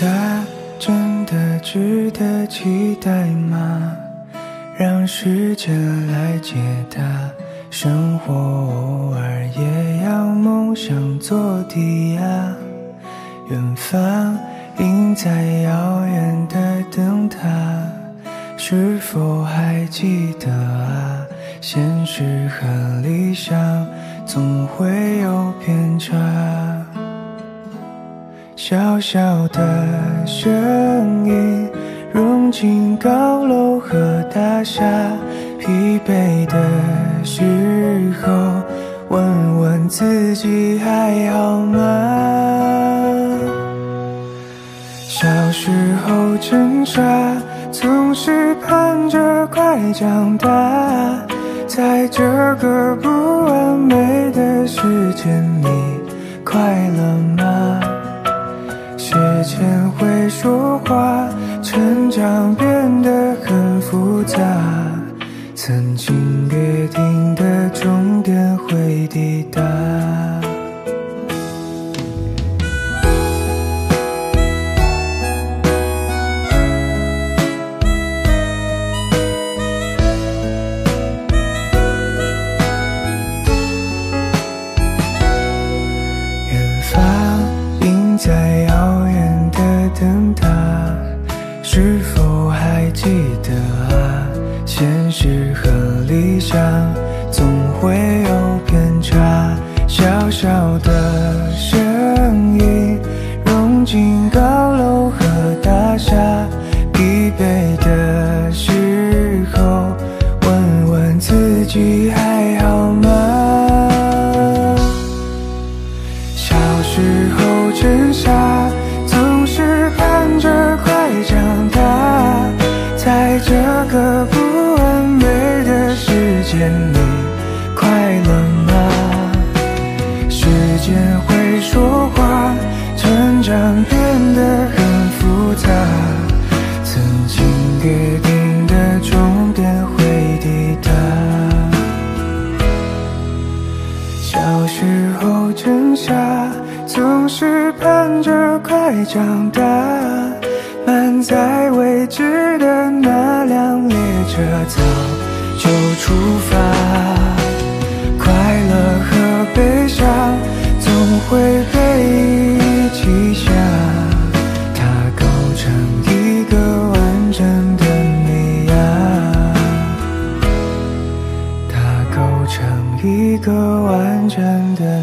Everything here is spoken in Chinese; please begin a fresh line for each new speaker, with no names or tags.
长大真的值得期待吗？让时间来解答。生活偶尔也要梦想做抵押。远方映在遥远的灯塔，是否还记得啊？现实和理想总会有偏差。小小的声音融进高楼和大厦，疲惫的时候问问自己还好吗？小时候挣扎，总是盼着快长大，在这个不完美的世界，里快乐吗？时间会说话，成长变得很复杂。曾经约定的终点会抵达。等他，是否还记得啊？现实和理想总会有偏差。小小的声音融进高楼和大厦，疲惫的时候问问自己还好吗？小时候真傻，间会说话，成长变得很复杂，曾经约定的终点会抵达。小时候真傻，总是盼着快长大。满载未知的那辆列车早就出发，会被记下，它构成一个完整的你呀。它构成一个完整的。